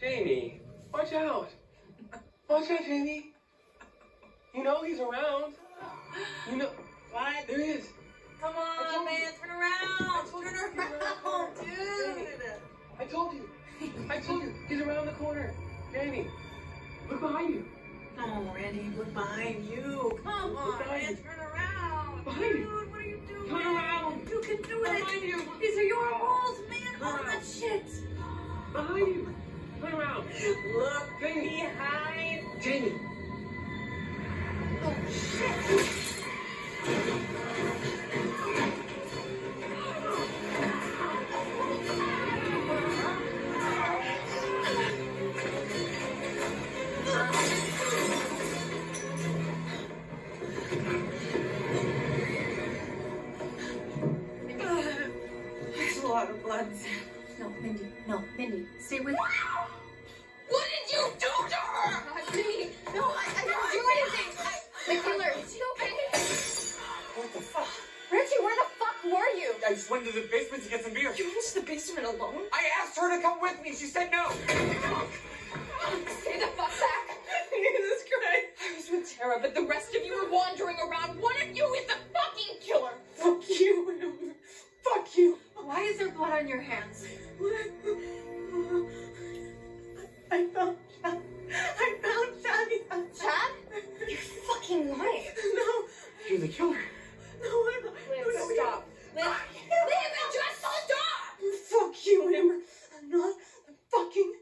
Jamie, watch out. Watch out, Jamie. You know he's around. You know, What? there he is. Come on, man, turn around. Turn around, dude. I told you. I told you. He's around the corner. Jamie, look behind you. Come on, Randy, look behind you. Come on, man, turn around. Behind dude, you. what are you doing? Turn around. You can do it. Behind you. These are your rules, man. Oh, around. that shit. Look behind. Jamie. Oh, shit. There's a lot of blood. No, Mindy. No, Mindy. Stay with What did you do to her? Mindy. No, I, I didn't do anything. I, the killer. Is he okay? What the fuck? Richie, where the fuck were you? I just went to the basement to get some beer. You went to the basement alone? I asked her to come with me. She said no. Stay the fuck back. Jesus Christ. I was with Tara, but the rest of you were wandering around. One of you is the fucking killer. Fuck you. Fuck you. Why is there blood on your hands? I found Chad. I found Chad. Chad? You're fucking lying. No, You're the killer. no, I'm not. Liv, no, no, stop. Liv, Liv, and just stop! Fuck you, Amber. I'm not the fucking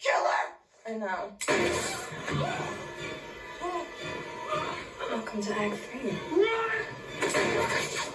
killer. I know. Oh. Welcome to Act 3.